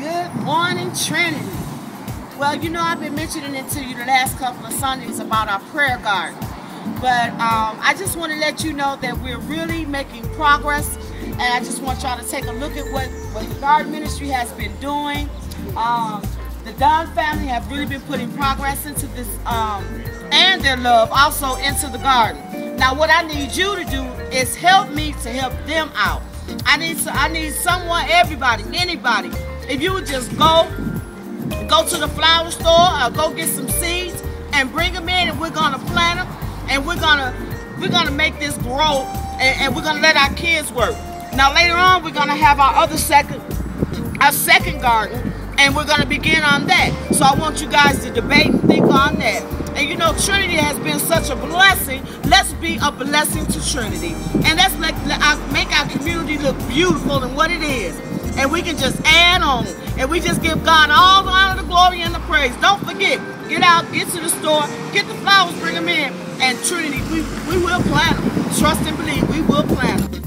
Good morning, Trinity. Well, you know, I've been mentioning it to you the last couple of Sundays about our prayer garden. But um, I just want to let you know that we're really making progress. And I just want y'all to take a look at what, what the garden ministry has been doing. Um, the Dunn family have really been putting progress into this um, and their love also into the garden. Now, what I need you to do is help me to help them out. I need I need someone, everybody, anybody. If you would just go, go to the flower store or go get some seeds and bring them in, and we're gonna plant them, and we're gonna we're gonna make this grow, and, and we're gonna let our kids work. Now later on, we're gonna have our other second, our second garden, and we're gonna begin on that. So I want you guys to debate and think on that. And you know, Trinity has been such a blessing. Let's be a blessing to Trinity. And let's make, make our community look beautiful and what it is. And we can just add on. And we just give God all the honor, the glory, and the praise. Don't forget, get out, get to the store, get the flowers, bring them in. And Trinity, we, we will plant them. Trust and believe, we will plant them.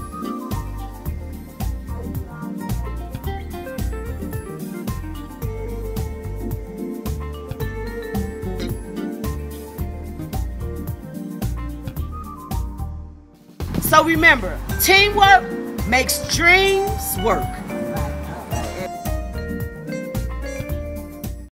So remember, teamwork makes dreams work.